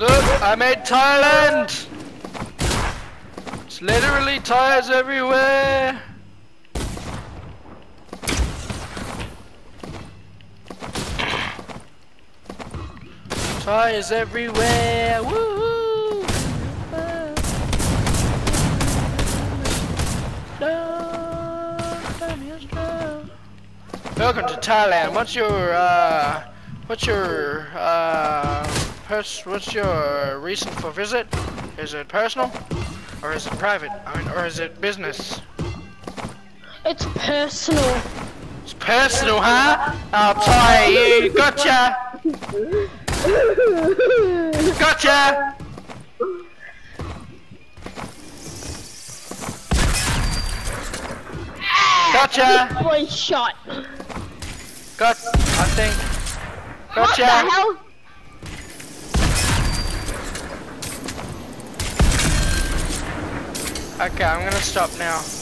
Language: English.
Look, I made Thailand! It's literally tires everywhere! Tires everywhere! Woohoo! Welcome to Thailand. What's your uh, what's your uh, pers- what's your reason for visit? Is it personal, or is it private? I mean, or is it business? It's personal. It's personal, huh? I'll tie you. Gotcha. Gotcha. Gotcha. One shot. Got. I think. What the Gotcha. hell? Okay, I'm gonna stop now.